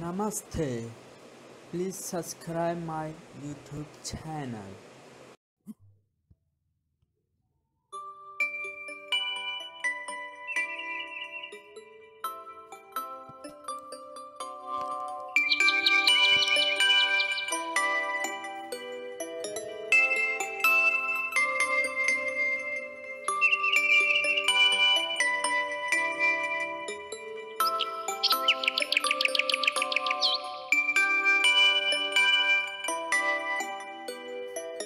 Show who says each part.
Speaker 1: Namaste. Please subscribe my YouTube channel.